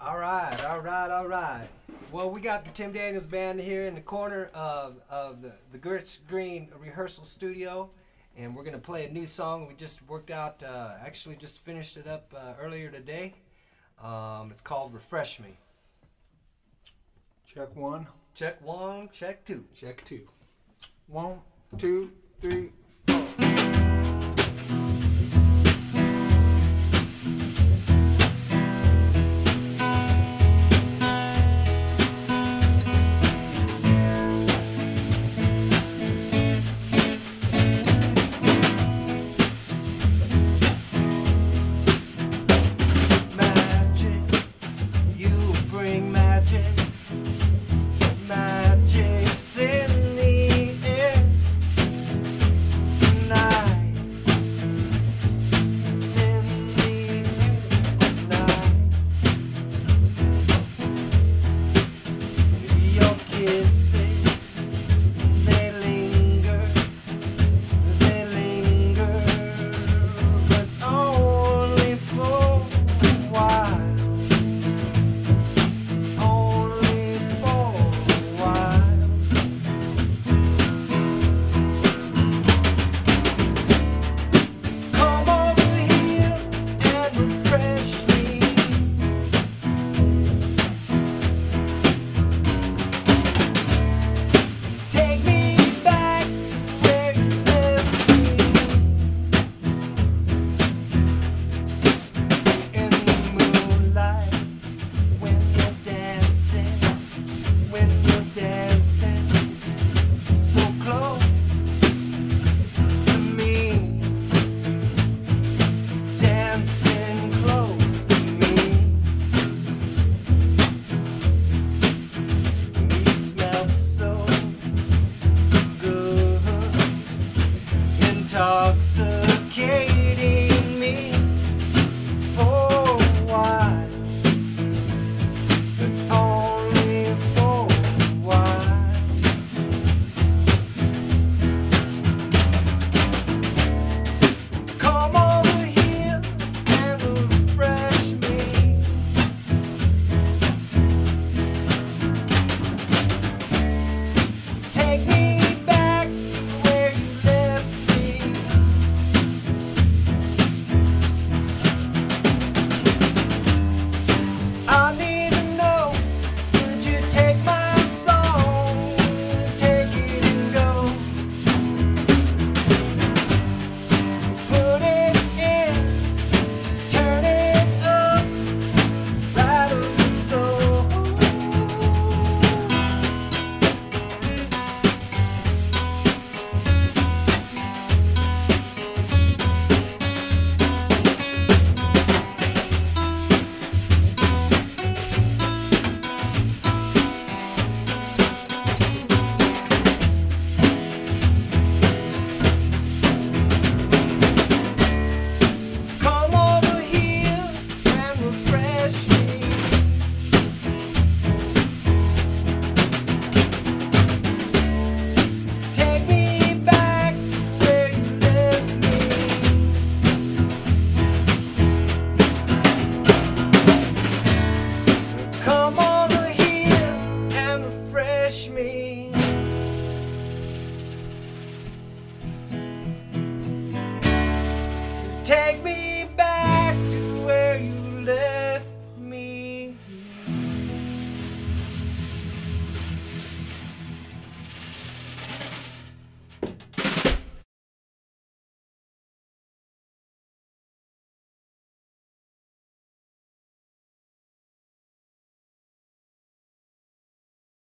All right, all right, all right. Well, we got the Tim Daniels Band here in the corner of, of the, the Gertz Green rehearsal studio, and we're going to play a new song we just worked out, uh, actually just finished it up uh, earlier today. Um, it's called Refresh Me. Check one. Check one, check two. Check two. One, two, three, intoxicating Take me